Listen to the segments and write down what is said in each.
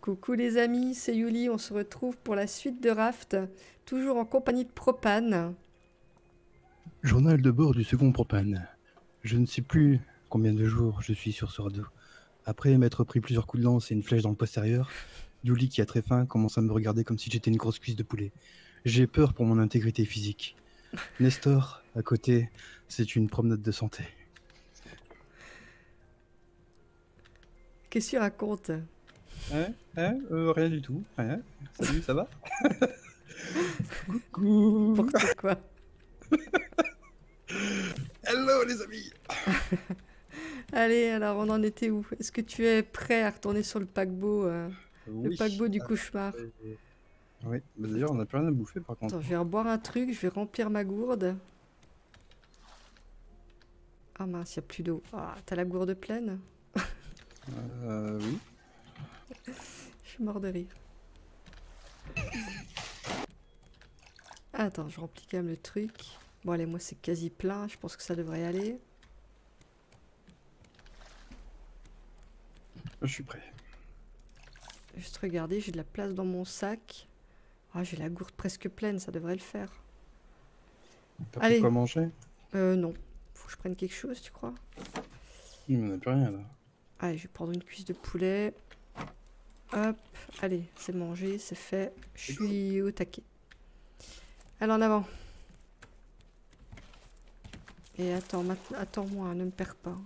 Coucou les amis, c'est Yuli, on se retrouve pour la suite de Raft, toujours en compagnie de Propane. Journal de bord du second propane. Je ne sais plus combien de jours je suis sur ce radeau. Après m'être pris plusieurs coups de lance et une flèche dans le postérieur, Yuli, qui a très faim, commence à me regarder comme si j'étais une grosse cuisse de poulet. J'ai peur pour mon intégrité physique. Nestor, à côté, c'est une promenade de santé. Qu'est-ce que tu racontes? Hein Hein Euh, Rien du tout. Rien. Salut, ça va? Coucou N'importe quoi? Hello les amis Allez, alors on en était où? Est-ce que tu es prêt à retourner sur le paquebot, euh, le paquebot du cauchemar? Oui, bah d'ailleurs on n'a plus rien à bouffer par contre. Attends, je vais reboire un truc, je vais remplir ma gourde. Ah mince, il n'y a plus d'eau. Ah, t'as la gourde pleine? Euh, oui. Je suis mort de rire. Attends, je remplis quand même le truc. Bon allez, moi c'est quasi plein, je pense que ça devrait aller. Je suis prêt. Juste regarder, j'ai de la place dans mon sac. Ah, j'ai la gourde presque pleine, ça devrait le faire. T'as pris quoi manger? Euh, non. Faut que je prenne quelque chose, tu crois? Mais on n'a plus rien là. Allez, je vais prendre une cuisse de poulet. Hop, allez, c'est mangé, c'est fait. Je suis au taquet. Allez, en avant. Et attends, attends-moi, ne me perds pas.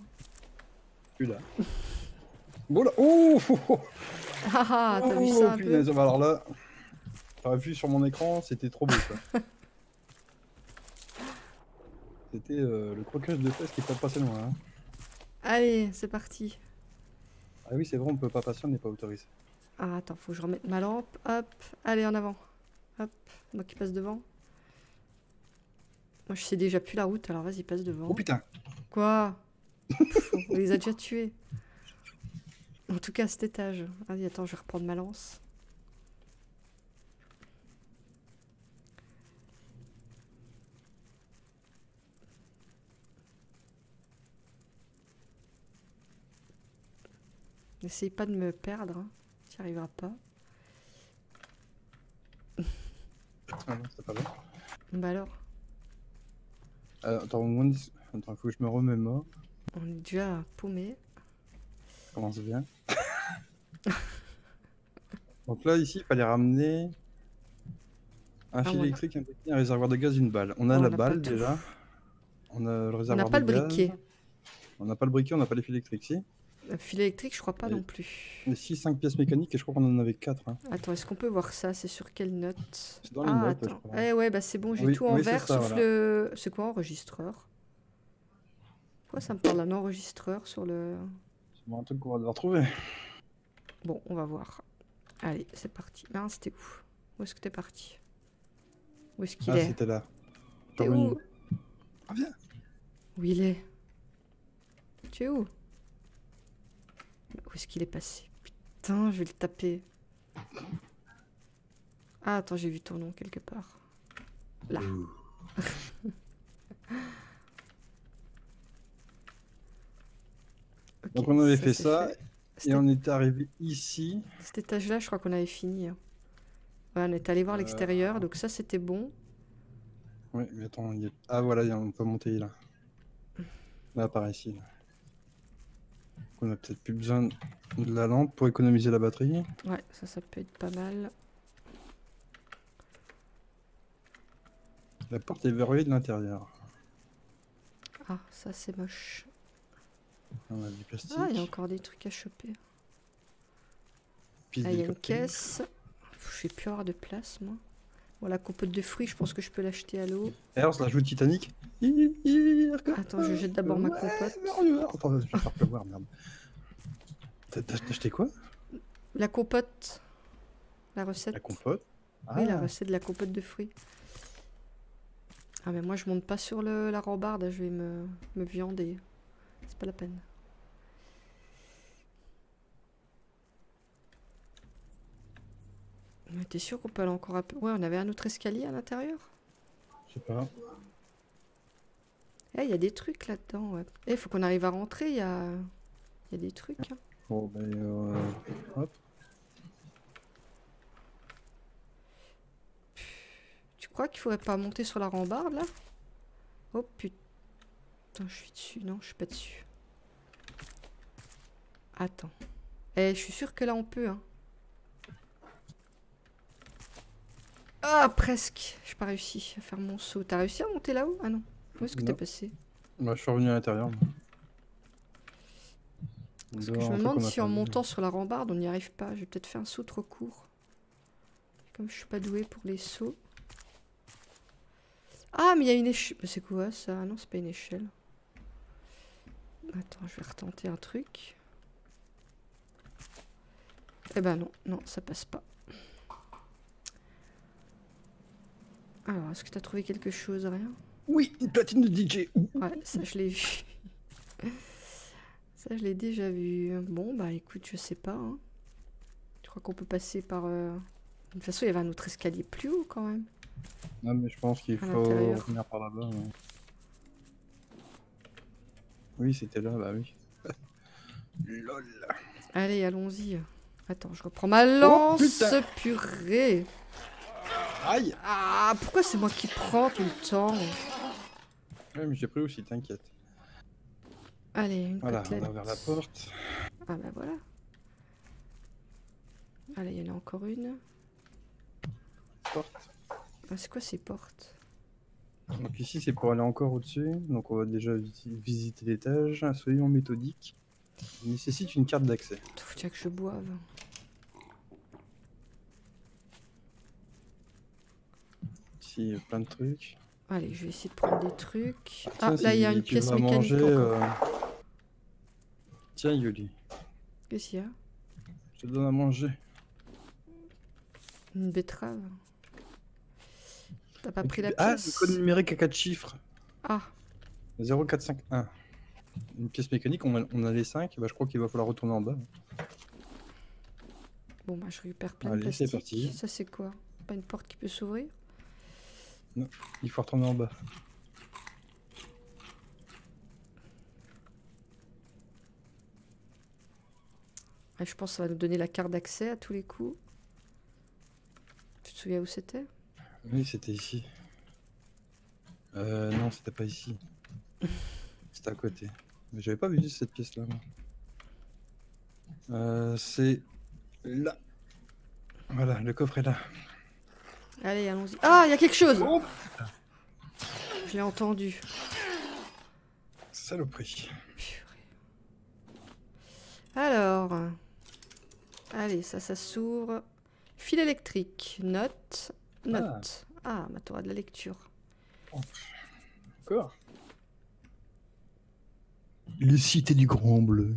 Plus là. bon là Oh Ah ah, t'as vu Oh, ça un punaise, alors là, t'aurais vu sur mon écran, c'était trop beau ça. c'était euh, le croquage de fesses qui est pas passé loin. hein. Allez, c'est parti. Ah oui, c'est vrai, on peut pas passer, on n'est pas autorisé. Ah, attends, faut que je remette ma lampe. Hop, allez, en avant. Hop, moi qui passe devant. Moi, je sais déjà plus la route, alors vas-y, passe devant. Oh putain Quoi? Pff, On les a déjà tués. En tout cas, cet étage. Vas-y, attends, je vais reprendre ma lance. N'essaye pas de me perdre, hein. Tu n'y arriveras pas. Ah non, c'est pas bon. Bah alors, Euh, attends, au moins, attends, faut que je me remémore. on est déjà paumé. Comment ça vient Donc là, ici, il fallait ramener un fil voilà. électrique, un un réservoir de gaz, une balle. On a Ah, on la balle déjà. On a le On n'a réservoir pas de le gaz. briquet. On n'a pas le briquet, on n'a pas les fils électriques, si. Le fil électrique, je crois pas non plus. Les 6, 5 pièces mécaniques, et je crois qu'on en avait 4. Hein. Attends, est-ce qu'on peut voir ça? C'est sur quelle note? C'est dans les Ah, notes, je attends. crois. Eh ouais, bah c'est bon, j'ai Oui, tout en oui, vert sauf voilà. le. C'est quoi, enregistreur? Pourquoi ça me parle d'un enregistreur sur le. C'est bon, un truc qu'on va devoir trouver. Bon, on va voir. Allez, c'est parti. Mince, t'es où? Où est-ce que t'es parti? Où est-ce qu'il Ah, est? c'était là. T'es où? Reviens. Où il est? Tu es où? Où est-ce qu'il est passé? Putain, je vais le taper. Ah, attends, j'ai vu ton nom quelque part. Là. Donc on avait fait ça, fait. Et on est arrivé ici. Cet étage-là, je crois qu'on avait fini. hein. Ouais, on est allé voir Euh, l'extérieur, donc ça c'était bon. Oui, mais attends, y ah voilà, on peut monter là. Là, par ici. là. On a peut-être plus besoin de la lampe pour économiser la batterie. Ouais, ça, ça peut être pas mal. La porte est verrouillée de l'intérieur. Ah, ça c'est moche. On a du plastique. Ah, il y a encore des trucs à choper. piste Ah, il y a une caisse. Je sais plus avoir de place, moi. Bon, la compote de fruits, je pense que je peux l'acheter à l'eau. Et alors, ça joue Titanic. Hi, regarde. Attends, je jette d'abord ma compote. Attends, je vais faire pleuvoir, merde. T'as acheté quoi? La compote. La recette. La compote Oui, la Ah, recette de la compote de fruits. Ah, mais moi, je monte pas sur le, la rambarde, je vais me, me viander. C'est pas la peine. T'es sûr qu'on peut aller encore un peu... Ouais, on avait un autre escalier à l'intérieur? Je sais pas. Eh, il y a des trucs là-dedans, ouais. Eh, il faut qu'on arrive à rentrer, il y a... Il y a des trucs. hein. Bon, ben, euh, hop. Tu crois qu'il faudrait pas monter sur la rambarde, là? Oh, putain, je suis dessus. Non, je suis pas dessus. Attends. Eh, je suis sûr que là, on peut, hein. Ah, presque J'ai pas réussi à faire mon saut. T'as réussi à monter là-haut? Ah non. Où est-ce que t'es passé? Bah, je suis revenu à l'intérieur. Parce que je me demande si en montant sur la rambarde, on n'y arrive pas. J'ai peut-être fait un saut trop court. Comme je suis pas doué pour les sauts. Ah, mais il y a une échelle. C'est quoi ça? Non, c'est pas une échelle. Attends, je vais retenter un truc. Eh ben non, non, ça passe pas. Alors, est-ce que tu as trouvé quelque chose Rien? Oui, une platine de DJ. Ouais, ça je l'ai vu. ça je l'ai déjà vu. Bon, bah écoute, je sais pas. Hein. Je crois qu'on peut passer par... Euh, de toute façon, il y avait un autre escalier plus haut quand même. Non, mais je pense qu'il faut revenir par là-bas. Oui, c'était là, bah oui. LOL. Allez, allons-y. Attends, je reprends ma lance, oh, purée. Aïe Ah, pourquoi c'est moi qui prends tout le temps? Ouais, mais j'ai pris aussi, t'inquiète. Allez, une Voilà, on va vers la porte. Ah bah voilà. Allez, il y en a encore une. Porte. Ah, c'est quoi ces portes? Donc ici, c'est pour aller encore au-dessus. Donc on va déjà visiter l'étage. Soyons méthodiques. Il nécessite une carte d'accès. Faut que je boive. Ici, plein de trucs. Allez, je vais essayer de prendre des trucs. ah, là, il y a une pièce mécanique. Manger, euh, Tiens, Yuli. Qu'est-ce qu'il y a? Je te donne à manger. Une betterave. T'as pas pris la pièce Ah, le code numérique à 4 chiffres. Ah. 0451. Une pièce mécanique, on a, les 5. Bah, je crois qu'il va falloir retourner en bas. Bon, bah, je récupère plein de c'est parti. Ça, c'est quoi? Pas une porte qui peut s'ouvrir? Non, il faut retourner en bas. Je pense que ça va nous donner la carte d'accès à tous les coups. Tu te souviens où c'était? Oui, c'était ici. Euh, non, c'était pas ici. c'était à côté. Mais j'avais pas vu cette pièce-là. Euh, c'est là. Voilà, le coffre est là. Allez, allons-y. Ah, il y a quelque chose oh Je l'ai entendu. Saloperie. Alors. Allez, ça, ça s'ouvre. Fil électrique. Note. Note. Ah, ah bah, de la lecture. Encore les cités du Grand Bleu.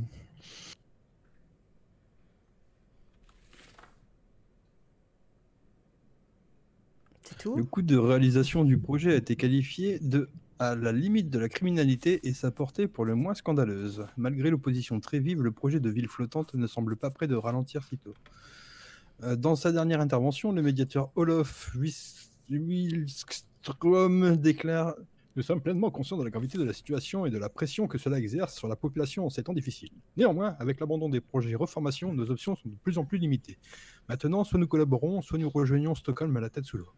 Le coût de réalisation du projet a été qualifié de à la limite de la criminalité et sa portée pour le moins scandaleuse. Malgré l'opposition très vive, le projet de ville flottante ne semble pas prêt de ralentir sitôt. Euh, dans sa dernière intervention, le médiateur Olof Wilstrom déclare nous sommes pleinement conscients de la gravité de la situation et de la pression que cela exerce sur la population en ces temps difficiles. Néanmoins, avec l'abandon des projets reformation, nos options sont de plus en plus limitées. Maintenant, soit nous collaborons, soit nous rejoignons Stockholm à la tête sous l'eau.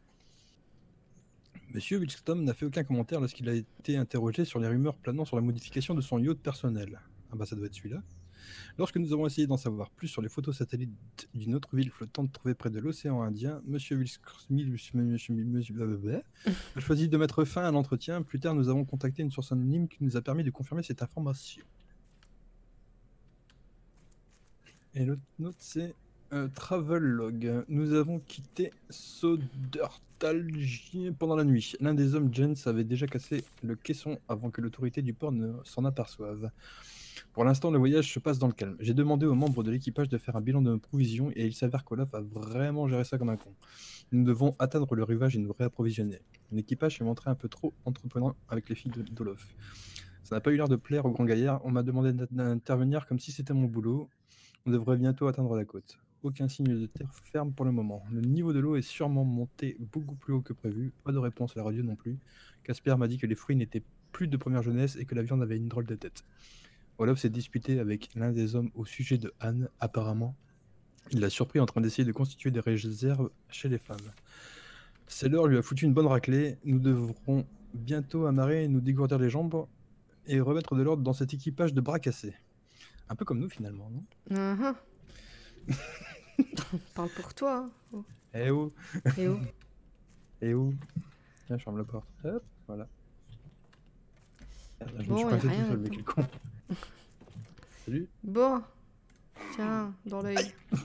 Monsieur Wilstom n'a fait aucun commentaire lorsqu'il a été interrogé sur les rumeurs planant sur la modification de son yacht personnel. Ah bah ça doit être celui-là. Lorsque nous avons essayé d'en savoir plus sur les photos satellites d'une autre ville flottante trouvée près de l'océan Indien, Monsieur Wilson a choisi de mettre fin à l'entretien. Plus tard, nous avons contacté une source anonyme qui nous a permis de confirmer cette information. Et l'autre note, c'est euh, Travel. Nous avons quitté Sodertalgie pendant la nuit. L'un des hommes, Jens, avait déjà cassé le caisson avant que l'autorité du port ne s'en aperçoive. Pour l'instant, le voyage se passe dans le calme. J'ai demandé aux membres de l'équipage de faire un bilan de nos provisions et il s'avère qu'Olaf a vraiment géré ça comme un con. Nous devons atteindre le rivage et nous réapprovisionner. L'équipage s'est montré un peu trop entreprenant avec les filles d'Olof. Ça n'a pas eu l'air de plaire au grand gaillard. On m'a demandé d'intervenir comme si c'était mon boulot. On devrait bientôt atteindre la côte. Aucun signe de terre ferme pour le moment. Le niveau de l'eau est sûrement monté beaucoup plus haut que prévu. Pas de réponse à la radio non plus. Casper m'a dit que les fruits n'étaient plus de première jeunesse et que la viande avait une drôle de tête. Olaf s'est disputé avec l'un des hommes au sujet de Anne, apparemment. Il l'a surpris en train d'essayer de constituer des réserves chez les femmes. L'heure lui a foutu une bonne raclée. Nous devrons bientôt amarrer et nous dégourdir les jambes et remettre de l'ordre dans cet équipage de bras cassés. Un peu comme nous finalement, non? Ah. Parle pour toi. hein. Oh. Eh oh Et oh. Eh oh Tiens, je ferme la porte. Hop, voilà. Merde, je Bon, me suis tout rien seul, mais là-dedans. quel con. Salut Bon. Tiens, dans l'œil.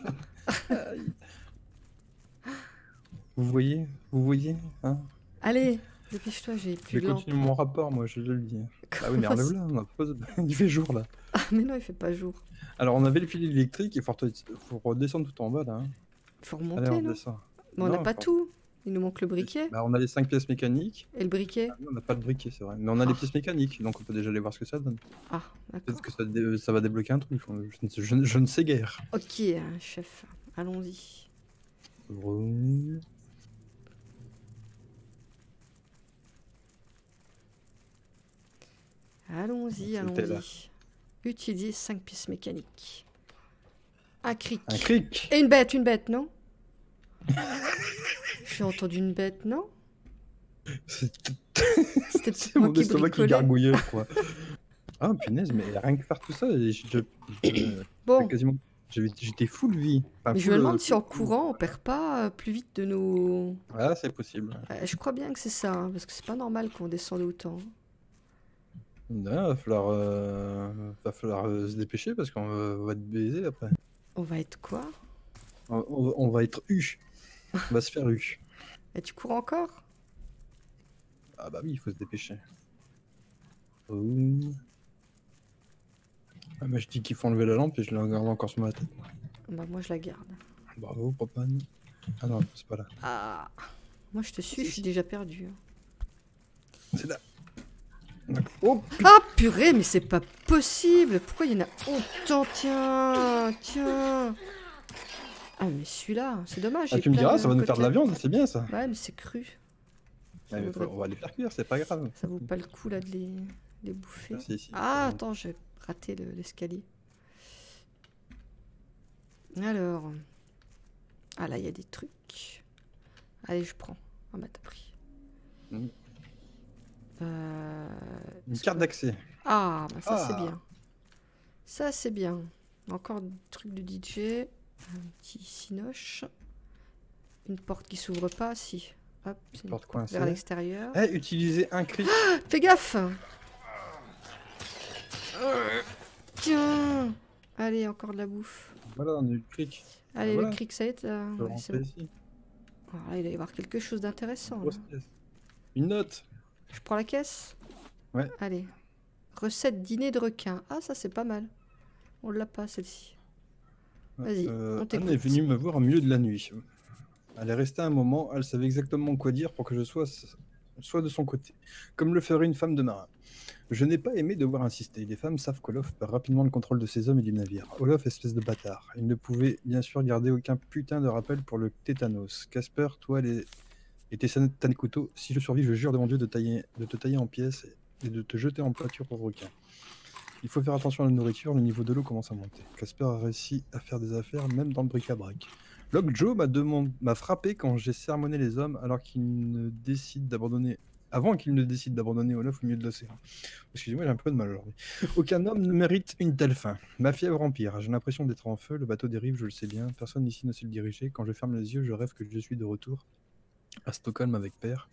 Vous voyez Vous voyez hein Allez, dépêche-toi, j'ai Je plus vais de lampe. continuer mon rapport, moi, je le dis. Ah oui, mais enlève-la, on a pas besoin de- il fait jour là. Mais non, il fait pas jour. Alors, on avait le fil électrique, il faut, re- faut redescendre tout en bas là. hein. Faut Allez, remonter, on non. Mais on n'a pas faut- tout. Il nous manque le briquet. Bah, on a les 5 pièces mécaniques. Et le briquet Ah, on n'a pas de briquet, c'est vrai. Mais on a les Ah. pièces mécaniques, donc on peut déjà aller voir ce que ça donne. Ah, d'accord. Peut-être que ça, dé- ça va débloquer un truc. Je, ne- je ne- je ne sais guère. Ok, chef. Allons-y. Allons-y, allons-y. Utiliser 5 pièces mécaniques. Un cric. Un cric Et une bête, une bête, non? J'ai entendu une bête, non? C'était mon qui estomac qui bricolais. gargouillait, je crois. Ah, punaise, mais rien que faire tout ça, je- je- Bon, quasiment. J'étais full vie. Enfin, mais je full, me euh, demande si en courant, on perd pas euh, plus vite de nos... Ah, c'est possible. Euh, je crois bien que c'est ça, hein, parce que c'est pas normal qu'on descende autant. Non, va falloir, euh, va falloir euh, se dépêcher parce qu'on va, être baisé après. On va être quoi? On, on- on va être U. On va se faire U. Et tu cours encore? Ah bah oui, il faut se dépêcher. Oh. Ah, moi je dis qu'il faut enlever la lampe et je la garde encore sur ma tête. Bah moi je la garde. Bravo, Propane. Ah non, c'est pas là. Ah Moi je te suis, je suis déjà perdu. hein. C'est là. Oh Ah purée, mais c'est pas possible Pourquoi il y en a autant? Tiens Tiens Ah mais celui-là, c'est dommage. Ah, tu me diras, ça va nous faire de la viande, c'est bien ça. Ouais, mais c'est cru. Mais on va les faire cuire, c'est pas grave. ça vaut pas le coup là de les, les bouffer. Si, si, Ah, attends, j'ai raté le- l'escalier. Alors. Ah là, il y a des trucs. Allez, je prends. Ah bah, t'as pris. Mm. Euh, Une carte d'accès. Ah, bah ça c'est Ah. bien. Ça c'est bien. Encore des trucs de DJ. Un petit cinoche. Une porte qui s'ouvre pas, si. Hop, c'est une Porte porte coincée. vers l'extérieur. Eh, utilisez un cri. Fais gaffe Tiens Allez, encore de la bouffe. voilà, on a eu le cric. Allez, voilà. le cric, ça y est. euh, Je vais ouais, c'est rentrer bon. ici. Alors là, il va y avoir quelque chose d'intéressant. Une note. Je prends la caisse Ouais. Allez. Recette dîner de requin. Ah, ça c'est pas mal. On l'a pas celle-ci. Vas-y, Euh, on Anne est venue me voir au milieu de la nuit. Elle est restée un moment, elle savait exactement quoi dire pour que je sois, sois de son côté, comme le ferait une femme de marin. Je n'ai pas aimé devoir insister. Les femmes savent qu'Olof perd rapidement le contrôle de ses hommes et du navire. Olof, espèce de bâtard. Il ne pouvait bien sûr garder aucun putain de rappel pour le tétanos. Casper, toi les... et tes couteaux, si je survis, je jure devant Dieu de, te tailler en pièces et de te jeter en pâture pour requin. Il faut faire attention à la nourriture, le niveau de l'eau commence à monter. Casper a réussi à faire des affaires même dans le bric-à-brac. M'a demandé- m'a frappé quand j'ai sermonné les hommes alors qu'ils ne décident d'abandonner avant qu'ils ne décident d'abandonner Olaf au milieu de l'océan. Excusez-moi, j'ai un peu de mal aujourd'hui. Aucun homme ne mérite une telle fin. Ma fièvre empire. J'ai l'impression d'être en feu. Le bateau dérive, je le sais bien. Personne ici ne sait le diriger. Quand je ferme les yeux, je rêve que je suis de retour à Stockholm avec Père.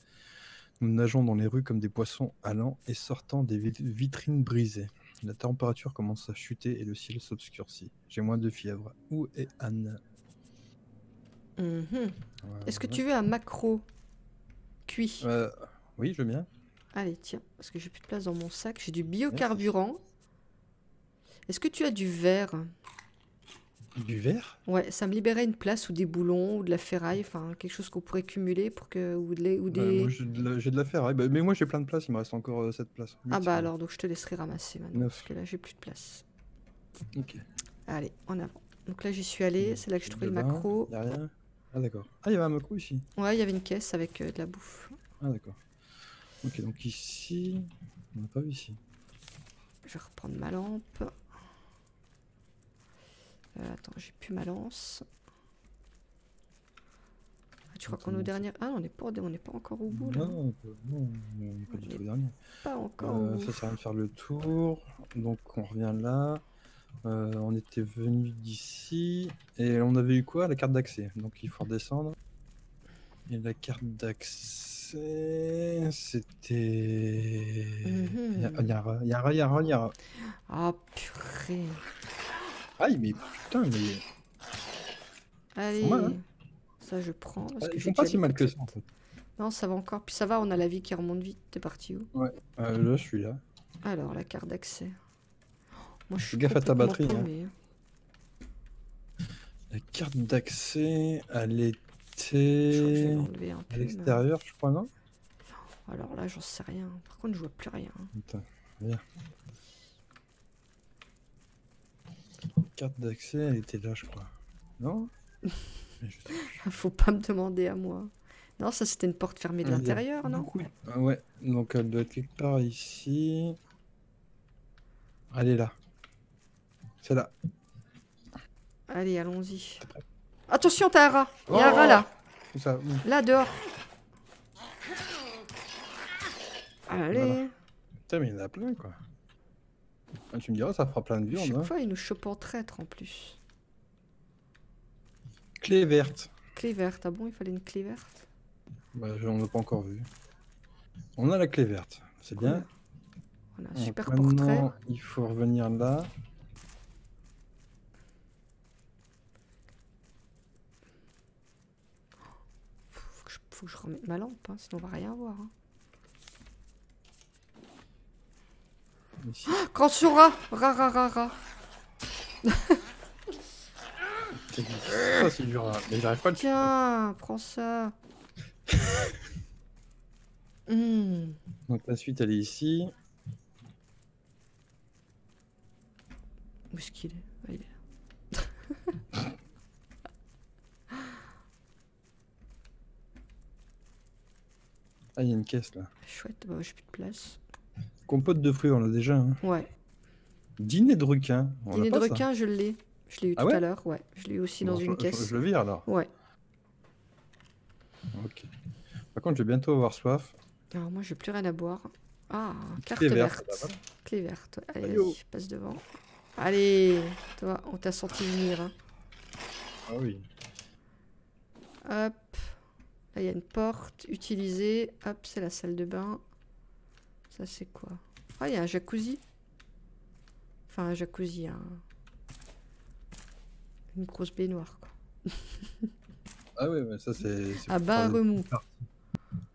Nous nageons dans les rues comme des poissons allant et sortant des vit- vitrines brisées. La température commence à chuter et le ciel s'obscurcit. J'ai moins de fièvre. Où est Anne? Mhm. Voilà. Est-ce que tu veux un macro cuit? Euh, oui, je veux bien. Allez, tiens, parce que j'ai plus de place dans mon sac. J'ai du biocarburant. Est-ce que tu as du verre? Du verre Ouais, ça me libérait une place ou des boulons ou de la ferraille, enfin quelque chose qu'on pourrait cumuler pour que ou, de ou Bah, des. moi, j'ai de, la- j'ai de la ferraille. Bah, mais moi, j'ai plein de place. Il me reste encore 7 places. ah Huit, bah c'est alors donc je te laisserai ramasser maintenant Neuf. parce que là j'ai plus de place. Ok. Allez, en avant. Donc là j'y suis allée, c'est là que je trouvais le macro. Y a rien. Ah d'accord. Ah, il y avait un macro ici. Ouais, il y avait une caisse avec euh, de la bouffe. Ah d'accord. Ok, donc ici, on n'a pas vu ici. Je vais reprendre ma lampe. Euh, attends, j'ai plus ma lance. Tu crois qu'on est au dernier? Ah, on n'est pas, on n'est pas encore au bout là. Non, on est pas du tout au dernier. Pas encore Euh, ça sert à faire le tour. Donc on revient là. Euh, on était venu d'ici. Et on avait eu quoi? La carte d'accès. Donc il faut redescendre. Et la carte d'accès, c'était. Mhm. Il y a- il y a un rat, il y a un rat, il y a un rat, il y a un rat. Ah purée. Aïe, mais putain, mais. Allez. mal, hein. Ça je prends. Parce Ah, que Ils font pas si mal que ça en fait. Non, ça va encore. Puis ça va, on a la vie qui remonte vite. T'es parti où? Euh, là, je suis là. Alors, la carte d'accès. Moi, je suis gaffe à ta batterie, hein. La carte d'accès, elle était à l'extérieur, je crois, non? Alors là, j'en sais rien. Par contre, je vois plus rien. Attends, viens. Carte d'accès, elle était là, je crois. Non? Faut pas me demander à moi. Non, ça c'était une porte fermée de Ah, l'intérieur, non? beaucoup- Ah ouais, donc elle doit être quelque part ici. Elle est là. C'est là. Allez, allons-y. Attention, t'as un rat. Il y a un Oh rat là. Ça Où Là, dehors. Allez. Voilà. Putain, mais il y en a plein, quoi. Ah, tu me diras, ça fera plein de viande. Chaque Hein. fois, il nous chope en traître en plus. Clé verte. Clé verte. Ah bon, il fallait une clé verte? Bah, on l'a pas encore vu. On a la clé verte. C'est bien. Voilà, Donc super portrait. maintenant, il faut revenir là. Faut que, je, faut que je remette ma lampe, hein, sinon on va rien voir. hein. Ici. Grand sur rat Rat, rat, rat, rat. C'est ça, c'est dur. à- Mais j'arrive pas à le Tiens, prends ça. Hmm. Donc la suite, elle est ici. Où est-ce qu'il est? Ah, il est là. Ah, il y a une caisse là. Chouette, bah, j'ai plus de place. Compote de fruits, on l'a déjà. Hein. Ouais. Dîner de requin. On Dîner de pas, ça requin, je l'ai. Je l'ai eu Ah tout ouais à l'heure, ouais. Je l'ai eu aussi dans Bon, une je- caisse. Je, le vire alors. Ouais. Ok. Par contre, je vais bientôt avoir soif. Alors moi, j'ai plus rien à boire. Ah, carte verte. Clé verte. Allez, Allez, oh. vas-y, passe devant. Allez, toi, on t'a senti venir. hein. Ah oui. Hop. Là, il y a une porte utilisée. Hop, c'est la salle de bain. Ça, c'est quoi? Ah, il y a un jacuzzi. Enfin, un jacuzzi, un... une grosse baignoire, quoi. Ah oui, mais ça c'est. faire des- remous.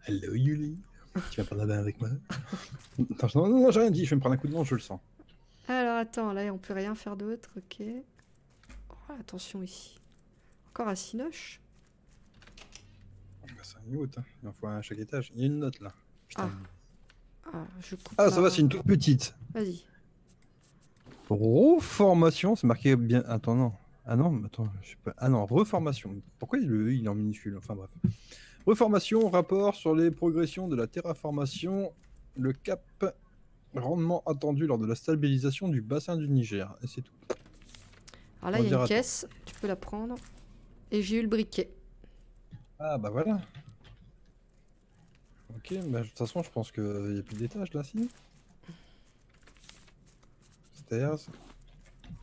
Hello Yuli. tu vas prendre un bain avec moi? Attends, non, non, non, j'ai rien dit. Je vais me prendre un coup de vent, je le sens. Alors, attends, là, on peut rien faire d'autre, ok. Oh, attention ici. Encore un cinoche? Bah, c'est un yacht. Hein. Il en faut un à chaque étage. Il y a une note là. Putain. Ah, je coupe Ah, ça ma- va, c'est une toute petite. Vas-y. Reformation, c'est marqué bien. Attends, non. Ah non, attends, je sais pas. Ah non, reformation. Pourquoi le E, il est en minuscule Enfin bref. Reformation, rapport sur les progressions de la terraformation, le cap rendement attendu lors de la stabilisation du bassin du Niger. Et c'est tout. Alors là, il y a une caisse. Tu peux la prendre. Et j'ai eu le briquet. Ah bah voilà. Ok, bah, de toute façon, je pense qu'il n'y a plus d'étage là, si Stairs.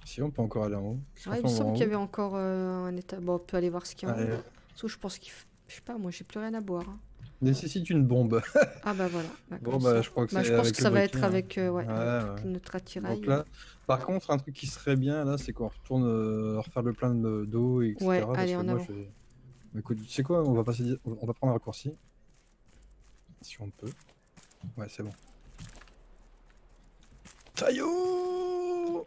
Si, on peut encore aller en haut. Ouais, il me semble qu'il y avait encore euh, un état. Bon, on peut aller voir ce qu'il y a en haut. Que je pense qu'il. f- Je sais pas, moi, j'ai plus rien à boire. hein. Nécessite une bombe. Ah bah voilà. Bah, Bon, bah, ça. je crois que Bah, je pense avec que ça va être hein. avec, euh, ouais, Ouais, avec notre attirail. Donc là, par contre, un truc qui serait bien là, c'est qu'on retourne euh, refaire le plein de- d'eau, etc. Ouais, parce allez, que en moi, avant. je écoute, tu sais quoi, on va passer, on va prendre un raccourci. Si on peut. Ouais, c'est bon. Taillot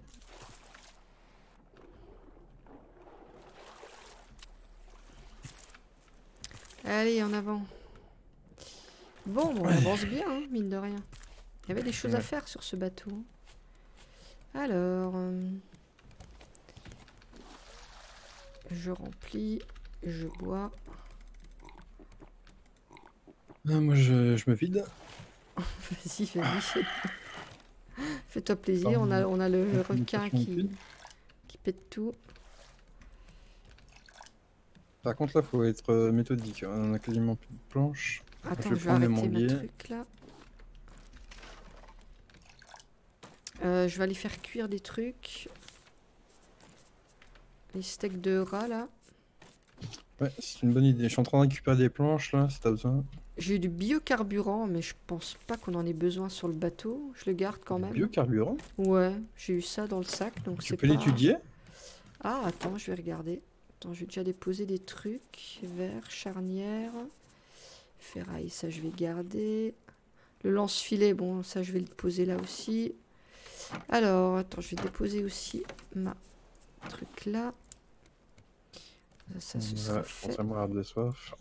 Allez, en avant. Bon, bon, on Ouais. avance bien, hein, mine de rien. Il y avait des choses à faire sur ce bateau. Alors, euh, je remplis, je bois. Moi, je, je me vide. Vas-y, vas-y. Fais-toi plaisir, on a, on a le requin qui, pète tout. Par contre, là, faut être euh, méthodique. hein. On a quasiment plus de planches. Attends, vais je vais prendre les arrêter ma manguiers. truc là. Euh, je vais aller faire cuire des trucs. Les steaks de rat là. Ouais, c'est une bonne idée. Je suis en train de récupérer des planches là, si t'as besoin. J'ai eu du biocarburant, mais je pense pas qu'on en ait besoin sur le bateau. Je le garde quand même. Biocarburant. Ouais, j'ai eu ça dans le sac, donc Tu c'est peux pas... l'étudier Ah, attends, je vais regarder. Attends, je vais déjà déposer des trucs. Verre, charnière, ferraille, ça je vais garder. Le lance-filet, bon, ça je vais le poser là aussi. Alors, attends, je vais déposer aussi ma truc là. Ça, ça, Ouais, fait. pense à moi de soif.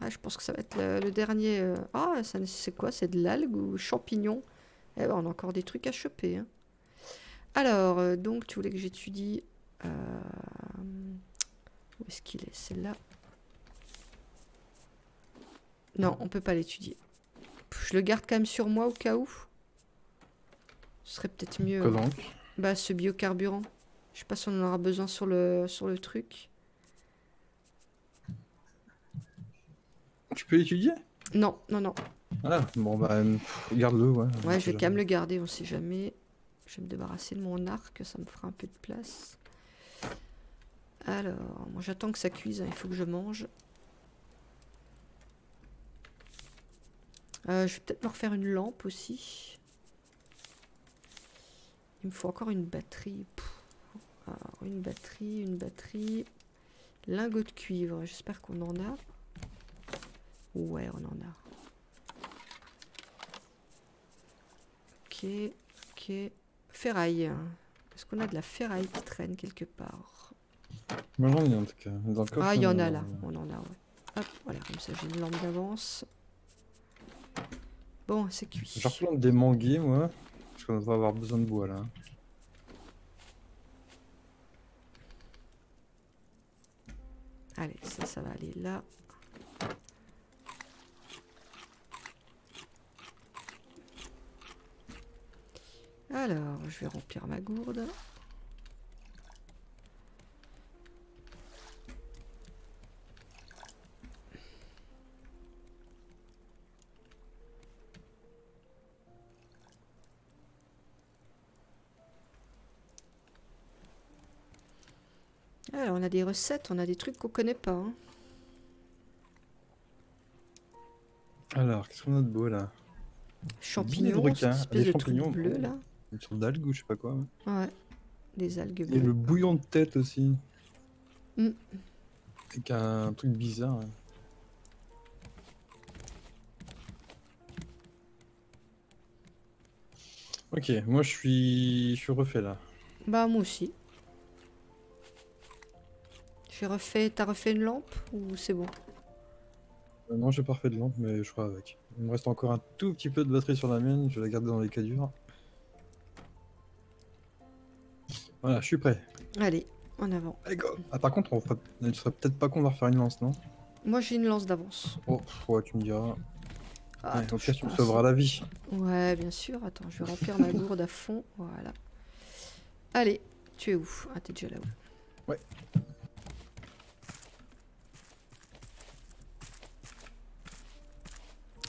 Ah, je pense que ça va être le, le dernier. euh, Ah, ça, c'est quoi C'est de l'algue ou champignon? Eh ben, on a encore des trucs à choper. hein. Alors, euh, donc, tu voulais que j'étudie. euh, Où est-ce qu'il est, Celle-là. Non, on peut pas l'étudier. Je le garde quand même sur moi au cas où. Ce serait peut-être mieux. Bah, ce biocarburant. Je sais pas si on en aura besoin sur le, sur le truc. Tu peux l'étudier Non, non, non. Voilà, bon bah, garde-le, ouais. Ouais, je vais quand même le garder, on sait jamais. Je vais me débarrasser de mon arc, ça me fera un peu de place. Alors, moi j'attends que ça cuise, hein, il faut que je mange. Euh, je vais peut-être me refaire une lampe aussi. Il me faut encore une batterie. Alors, une batterie, une batterie. Lingot de cuivre, j'espère qu'on en a. Ouais, on en a. Ok, ok. Ferraille. Est-ce qu'on a de la ferraille qui traîne quelque part? Moi j'en ai en tout cas. Dans Ah, il y en a là. On en a, ouais. Hop, voilà, comme ça j'ai une lampe d'avance. Bon, c'est cuit. Je replante des manguiers, moi. Parce qu'on va avoir besoin de bois là. Allez, ça, ça va aller là. Alors, je vais remplir ma gourde. Alors, on a des recettes, on a des trucs qu'on connaît pas. hein. Alors, qu'est-ce qu'on a de beau là? Champignons, requin, espèce des de truc champignons, bleu bon. là. Une sorte d'algue ou je sais pas quoi. ouais. Des algues Et le bouillon de tête aussi. Mm. Avec un truc bizarre. hein. Ok, moi je suis, je suis refait là. Bah moi aussi. J'ai refait. T'as refait une lampe ou c'est bon? Euh, non, j'ai pas refait de lampe, mais je crois avec. Il me reste encore un tout petit peu de batterie sur la mienne, je vais la garder dans les cas durs. Voilà, je suis prêt. Allez, en avant. Allez, go Ah, par contre, on il serait peut-être pas con de refaire une lance, non? Moi j'ai une lance d'avance. Oh, ouais, tu me diras. Ah, Ouais, attends, tu me sauveras la vie. Ouais, bien sûr. Attends, je vais remplir ma gourde à fond. Voilà. Allez, tu es où? Ah, t'es déjà là-haut. Ouais.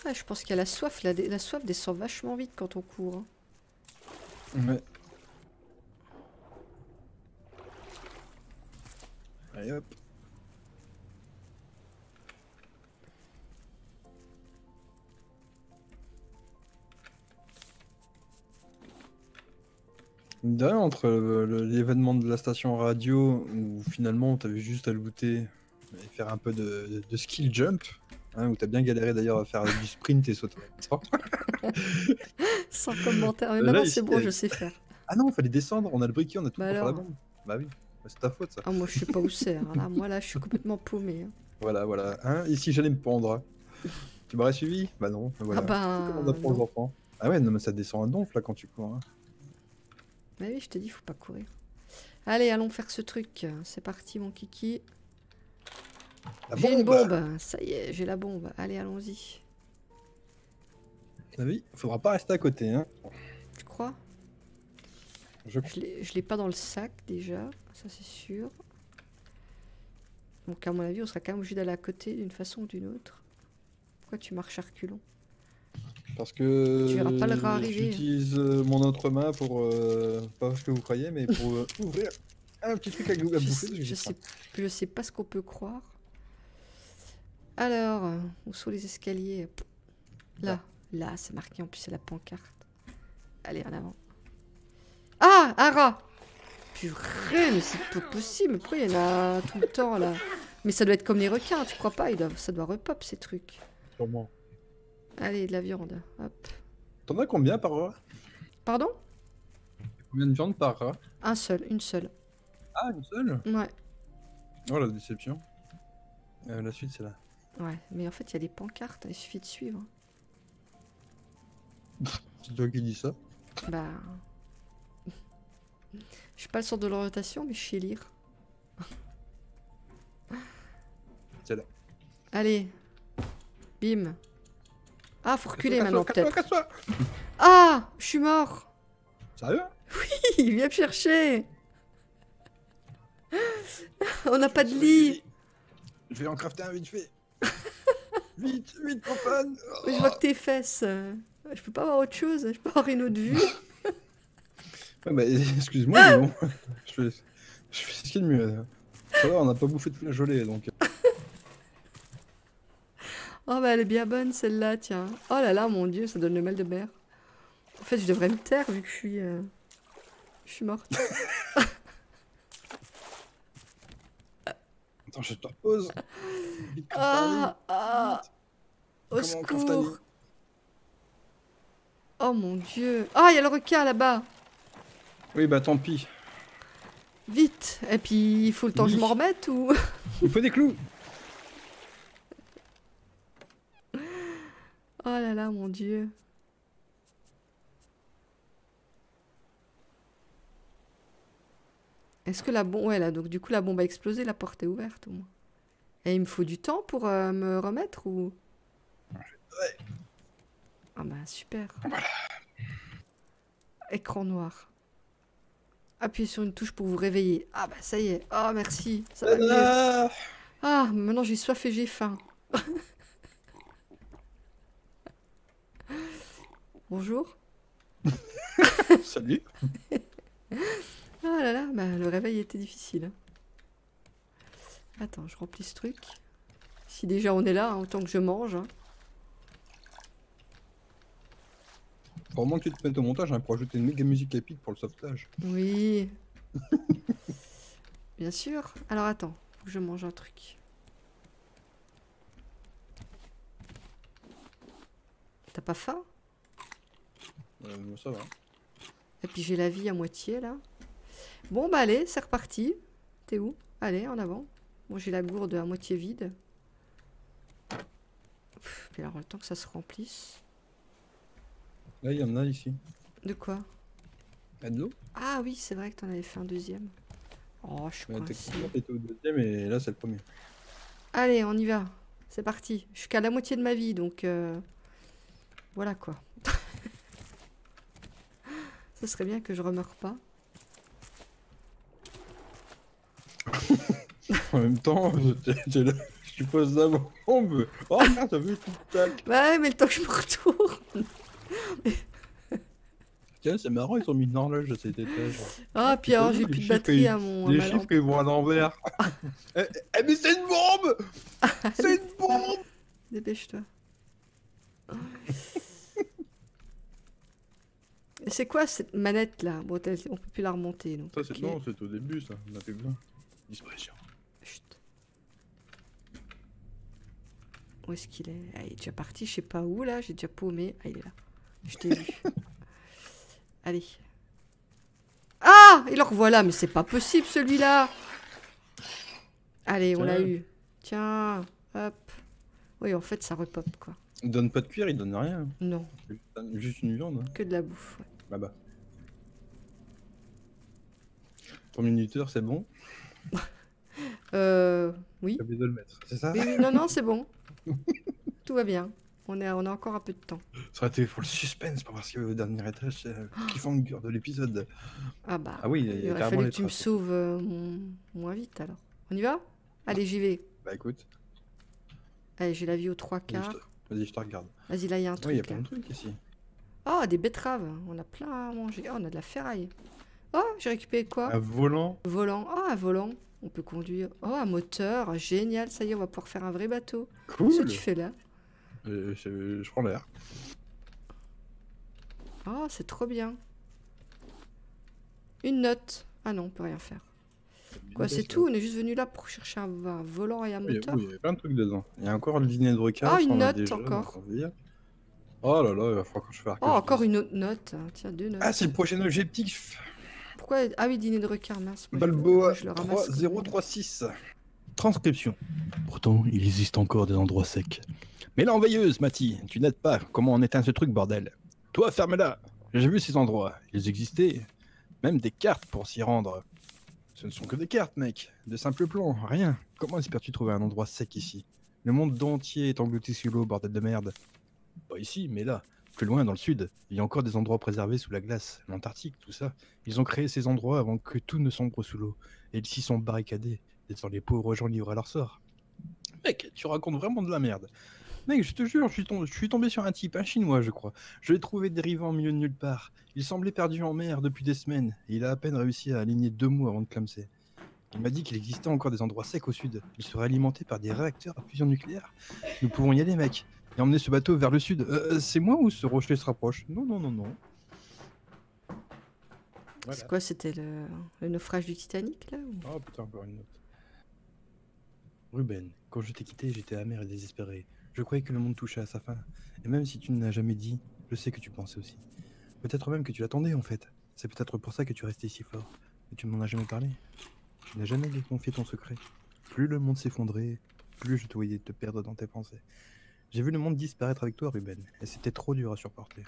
Ah, je pense qu'il y a la soif. La, la soif descend vachement vite quand on court. hein. Ouais. Allez hop. D'ailleurs, entre l'événement de la station radio, où finalement t'avais juste à looter et faire un peu de, skill jump, hein, où t'as bien galéré d'ailleurs à faire du sprint et sauter. Sans commentaire. Mais maintenant c'est bon, je sais faire. Ah non, fallait descendre, on a le briquet, on a tout Bah pour faire la bombe. Bah oui, c'est ta faute ça. Ah, moi je sais pas où c'est. hein. Là, moi là, je suis complètement paumé. Voilà, voilà. Hein, ici, j'allais me pendre. Tu m'aurais suivi? Bah non. Voilà. Ah bah. C'est comme on apprend aux non. enfants. Ah ouais, non, mais ça descend un donf là quand tu cours. hein. Bah oui, je te dis, faut pas courir. Allez, allons faire ce truc. C'est parti, mon kiki. J'ai une bombe bombe. Ça y est, j'ai la bombe. Allez, allons-y. Ah oui, faudra pas rester à côté. Hein. Je... Je l'ai pas dans le sac déjà, ça c'est sûr. Donc à mon avis, on sera quand même obligé d'aller à côté d'une façon ou d'une autre. Pourquoi tu marches à reculons? Parce que j'utilise euh, mon autre main pour, euh, pas ce que vous croyez, mais pour euh, ouvrir un petit truc à, à je, bouffer. sais, je sais, je sais pas ce qu'on peut croire. Alors, où sont les escaliers? Là, là, c'est marqué en plus, c'est la pancarte. Allez, en avant. Ah, un rat Purée, mais c'est pas possible. Pourquoi il y en a tout le temps là? Mais ça doit être comme les requins, tu crois pas? Ils doivent- Ça doit repop ces trucs. Sûrement. Allez, de la viande. Hop. T'en as combien par rat? Pardon? Combien de viande par rat? Un seul, une seule. Ah, une seule? Ouais, Oh la déception. Euh, la suite c'est là. ouais. Mais en fait, il y a des pancartes, il suffit de suivre. C'est toi qui dis ça Bah. Je suis pas le sort de l'orientation, mais je sais lire. C'est là. Allez. Bim. Ah, faut reculer maintenant, peut-être. Ah Je suis mort Sérieux? Il vient me chercher On n'a pas de lit Je vais en crafter un vite fait. vite, vite, campagne Mais Je vois que tes fesses. Je peux pas avoir autre chose, je peux avoir une autre vue. Ouais, bah, excuse-moi, mais bon. je fais, je fais ce qu'il y a de mieux. là. On n'a pas bouffé de flageolet, donc. euh, Oh bah elle est bien bonne celle-là, tiens. Oh là là, mon dieu, ça donne le mal de mer. En fait, je devrais me taire vu que je suis... euh, Je suis morte. Attends, je te lit. Ah, ah, au secours. Oh mon dieu. Ah, il y a le requin là-bas. Oui, bah tant pis. Vite. Et puis, il faut le temps que je m'en remette ou... Il faut des clous. Oh là là, mon dieu. Est-ce que la bombe... Ouais, là, donc du coup, la bombe a explosé, la porte est ouverte au moins. Et il me faut du temps pour euh, me remettre ou... Ah bah, super. Écran noir. Appuyez sur une touche pour vous réveiller. Ah bah, ça y est. Oh, merci. Ça va mieux. Ah Ah, maintenant j'ai soif et j'ai faim. Bonjour. Salut. Ah là là, bah, le réveil était difficile. hein. Attends, je remplis ce truc. Si déjà on est là, hein, autant que je mange. hein. Faut vraiment que tu te mettes au montage hein, pour ajouter une méga musique épique pour le sauvetage. Oui. Bien sûr. Alors attends, faut que je mange un truc. T'as pas faim? Euh, ça va. Et puis j'ai la vie à moitié là. Bon bah allez, c'est reparti. T'es où? Allez, en avant. Moi j'ai la gourde à moitié vide. Pff, Puis alors le temps que ça se remplisse. Là, il y en a ici. De quoi? De l'eau? Ah oui, c'est vrai que t'en avais fait un deuxième. Oh, je suis Ouais, au deuxième et là, c'est le premier. Allez, on y va. C'est parti. Je suis qu'à la moitié de ma vie, donc euh, voilà quoi. Ce serait bien que je remeure pas. En même temps, là, je pose la bombe. Oh merde, t'as vu tout tac. Ouais, mais le temps que je me retourne. Tiens, c'est marrant, ils ont mis une horloge à cet étage. Ah, puis alors j'ai plus de batterie à mon. Les chiffres, ils vont à l'envers. eh, eh, mais c'est une bombe C'est une bombe Dépêche-toi. Et c'est quoi cette manette là? Bon, on peut plus la remonter donc. Ça, c'est non, c'est au début, ça. On a plus besoin. Disparition. Chut. Où est-ce qu'il est, Ah, Il est déjà parti, je sais pas où là, j'ai déjà paumé. Ah, il est là. Je t'ai vu. Allez. Ah Il le revoilà, mais c'est pas possible celui-là Allez, on l'a eu. Tiens, hop. Oui, en fait, ça repop quoi. Il donne pas de cuir, il donne rien. Non, Juste- Juste une viande, que de la bouffe. ouais. là-bas. Ton minuteur, c'est bon Euh, oui. T'as oublié de le mettre, c'est ça? Oui, non, non, c'est bon. Tout va bien. On, est, on a encore un peu de temps. Ça aurait été pour le suspense, pour voir ce qu'il y avait au dernier étage. C'est le cliffhanger de l'épisode. Ah bah. Ah oui, il y a il aurait fallu que tu me sauves euh, moins vite alors. On y va? Allez, j'y vais. Bah écoute, Allez, j'ai la vie aux trois quarts. vas-y, je te regarde. Vas-y, là, il y a un Oui, il y a truc. plein de trucs ici. Oh, des betteraves. On a plein à manger. Oh, on a de la ferraille. Oh, j'ai récupéré quoi? Un volant. Volant. Oh, un volant. On peut conduire. Oh, un moteur. Génial. Ça y est, on va pouvoir faire un vrai bateau. Cool. Qu'est-ce que tu fais là Je, je prends l'air. Oh, c'est trop bien. Une note. Ah non, on peut rien faire. Quoi, c'est tout? On est juste venu là pour chercher un, un volant et un Oui, moteur oui, il y a plein de trucs dedans. Il y a encore le dîner de requin. Ah, une note déjà, encore. Oh là là, il va falloir que je fasse. Oh, encore une autre note. Tiens, deux notes. Ah, c'est le prochain objectif. Pourquoi? Ah oui, dîner de requin, mince. Balboa je le ramasse comme- 3036. Transcription. Pourtant, il existe encore des endroits secs. Mais l'enveilleuse, Mati, tu n'aides pas. Comment on éteint ce truc, bordel? Toi, ferme-la. J'ai vu ces endroits. Ils existaient. Même des cartes pour s'y rendre. Ce ne sont que des cartes, mec. De simples plans, rien. Comment espères-tu trouver un endroit sec ici? Le monde entier est englouti sous l'eau, bordel de merde. Pas ici, mais là. Plus loin, dans le sud, il y a encore des endroits préservés sous la glace, l'Antarctique, tout ça. Ils ont créé ces endroits avant que tout ne sombre sous l'eau. Et ils s'y sont barricadés, les pauvres gens livrés à leur sort. Mec, tu racontes vraiment de la merde. Mec, je te jure, je suis, tombé, je suis tombé sur un type, un chinois, je crois. Je l'ai trouvé dérivant au milieu de nulle part. Il semblait perdu en mer depuis des semaines, et il a à peine réussi à aligner deux mots avant de clamser. Il m'a dit qu'il existait encore des endroits secs au sud. Ils seraient alimentés par des réacteurs à fusion nucléaire. Nous pouvons y aller, mec. Et emmener ce bateau vers le sud. Euh, c'est moi ou ce rocher se rapproche? Non, non, non, non. Voilà. C'est quoi C'était le... le naufrage du Titanic, là ou- Oh putain, encore une note. Ruben, quand je t'ai quitté, j'étais amer et désespéré. Je croyais que le monde touchait à sa fin. Et même si tu ne l'as jamais dit, je sais que tu pensais aussi. Peut-être même que tu l'attendais en fait. C'est peut-être pour ça que tu restais si fort. Et tu ne m'en as jamais parlé. Tu n'as jamais confié ton secret. Plus le monde s'effondrait, plus je te voyais te perdre dans tes pensées. J'ai vu le monde disparaître avec toi, Ruben, et c'était trop dur à supporter.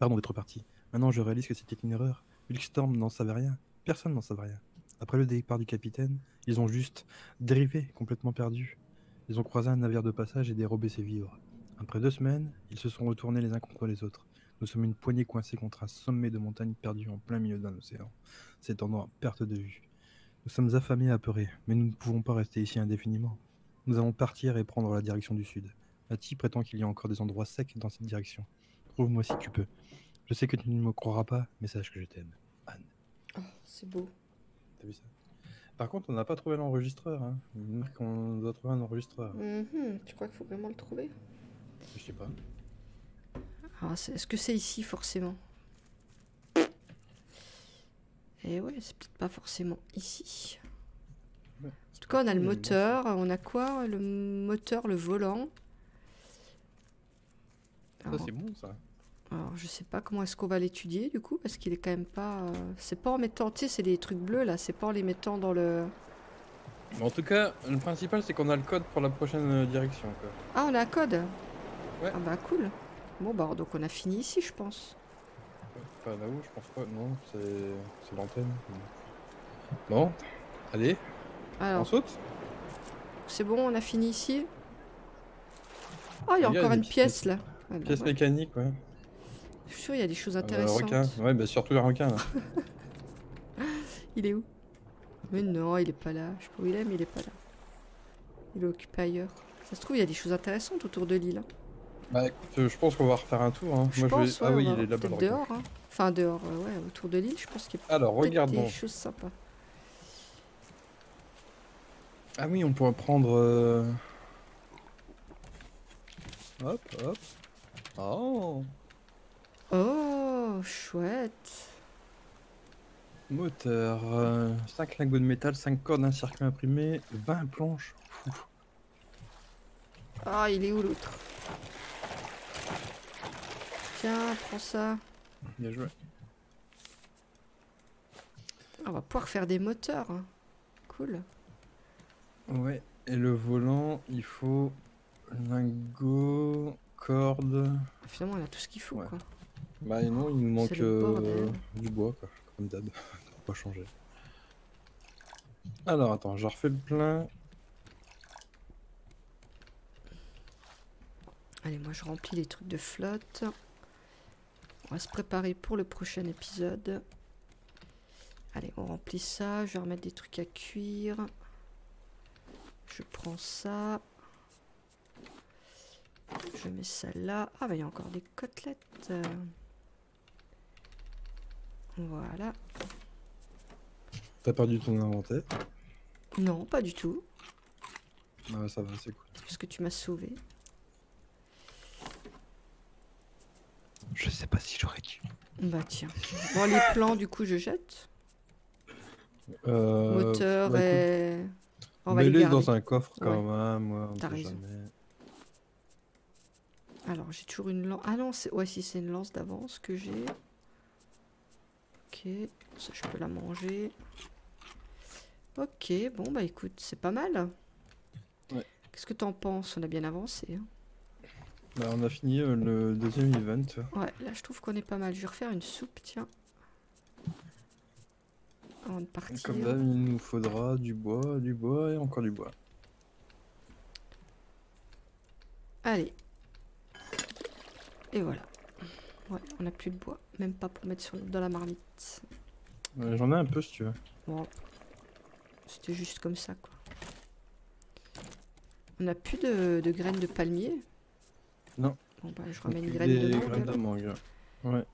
Pardon d'être parti. Maintenant, je réalise que c'était une erreur. Wilkstorm n'en savait rien. Personne n'en savait rien. Après le départ du capitaine, ils ont juste dérivé, complètement perdu. Ils ont croisé un navire de passage et dérobé ses vivres. Après deux semaines, ils se sont retournés les uns contre les autres. Nous sommes une poignée coincée contre un sommet de montagne perdu en plein milieu d'un océan, s'étendant à perte de vue. Nous sommes affamés et apeurés, mais nous ne pouvons pas rester ici indéfiniment. Nous allons partir et prendre la direction du sud. Mati prétend qu'il y a encore des endroits secs dans cette direction. Trouve-moi si tu peux. Je sais que tu ne me croiras pas, mais sache que je t'aime. Anne. Oh, c'est beau. T'as vu ça Par contre, on n'a pas trouvé l'enregistreur. Hein. Qu'on doit trouver un enregistreur. Mhm, Tu crois qu'il faut vraiment le trouver? Je sais pas. Ah, Est-ce que c'est ici, forcément? Eh ouais, c'est peut-être pas forcément ici. Ouais, En tout cas, on a le bon, moteur. On a quoi? Le moteur, le volant. Ça, c'est bon, ça. Alors, je sais pas comment est-ce qu'on va l'étudier, du coup, parce qu'il est quand même pas... euh, C'est pas en mettant... Tu sais, c'est les trucs bleus, là. C'est pas en les mettant dans le... En tout cas, le principal, c'est qu'on a le code pour la prochaine euh, direction. Quoi. Ah, on a un code? Ouais. Ah bah, cool. Bon, bah, donc on a fini ici, je pense. Enfin, là-haut, je pense pas. Non, c'est c'est l'antenne. Bon, allez, on Alors, saute? C'est bon, on a fini ici? Oh, il y a encore des une pièce, là. Ouais, bah, Pièce ouais. mécanique, ouais. Je suis sûr, il y a des choses Euh, intéressantes. requin. Ouais, bah surtout le requin, là. Il est où? Mais non, il est pas là. Je sais pas où il est, mais il est pas là. Il est occupé ailleurs. Ça se trouve, il y a des choses intéressantes autour de l'île. hein. Bah écoute, euh, je pense qu'on va refaire un tour. Hein. Je Moi, pense, je vais... ouais, ah oui, il est là-bas. dehors. hein. Enfin, dehors, euh, ouais, autour de l'île, je pense qu'il y a Alors, peut-être regardons. des choses sympas. Ah oui, on pourrait prendre. euh, Hop, hop. Oh Oh, chouette. Moteur, 5 lingots de métal, 5 cordes, un circuit imprimé, 20 planches. Ah, il est où l'autre? Tiens, prends ça. Bien joué. On va pouvoir faire des moteurs. hein. Cool. Ouais, et le volant, il faut lingots, cordes. Finalement, on a tout ce qu'il faut, Ouais. quoi. Bah non, il nous manque euh, du bois, quoi, comme d'hab. Pour pas changer. Alors attends, je refais le plein. Allez, moi je remplis les trucs de flotte. On va se préparer pour le prochain épisode. Allez, on remplit ça. Je vais remettre des trucs à cuire. je prends ça. Je mets ça là. Ah, bah, il y a encore des côtelettes. Voilà. T'as perdu ton inventaire Non, pas du tout. Ah, ça va, c'est cool. Parce que tu m'as sauvé. Je sais pas si j'aurais dû. Bah tiens. Bon, les plans, du coup, je jette. Euh, Moteur bah, et... On va les dans un coffre quand même, moi, on T'as raison. jamais. Alors, j'ai toujours une lance. Ah non, c'est... Ouais, si c'est une lance d'avance que j'ai. Ok, ça je peux la manger. Ok, bon bah écoute, c'est pas mal. Ouais. Qu'est-ce que t'en penses? On a bien avancé. hein. Bah, on a fini euh, le deuxième event. Ouais, là je trouve qu'on est pas mal. Je vais refaire une soupe, tiens. Avant de partir. Comme d'hab, il nous faudra du bois, du bois et encore du bois. Allez. Et voilà. Ouais, on n'a plus de bois. Même pas pour mettre sur... dans la marmite. Euh, J'en ai un peu si tu veux. Bon. C'était juste comme ça, quoi. On n'a plus de, de graines de palmier? Non. Bon, bah, je ramène une Des graine de mangue, graines de alors. mangue. Ouais.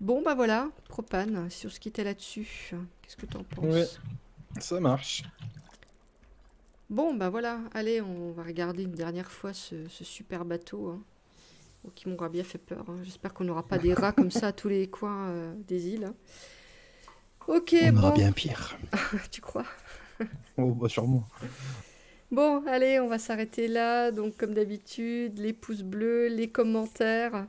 Bon, bah voilà, propane, sur ce qui était là-dessus. Qu'est-ce que t'en penses? Ouais. Ça marche. Bon, bah voilà, allez, on va regarder une dernière fois ce, ce super bateau. hein. Qui m'aura bien fait peur. hein. J'espère qu'on n'aura pas des rats comme ça à tous les coins euh, des îles. hein. Ok, On aura bon, bien pire. tu crois? Oh, bah sûrement. Bon, allez, on va s'arrêter là. Donc, comme d'habitude, les pouces bleus, les commentaires.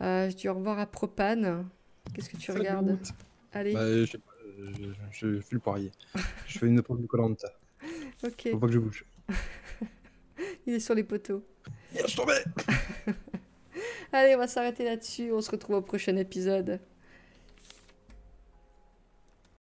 Euh, je dis au revoir à Propane. Qu'est-ce que tu Salut. regardes? Allez, Bah, je sais pas, je, je, je fais le parier. je fais une pause de Colanta. Ok. Faut pas que je bouge. Il est sur les poteaux. Je suis tombé Allez, on va s'arrêter là-dessus. On se retrouve au prochain épisode.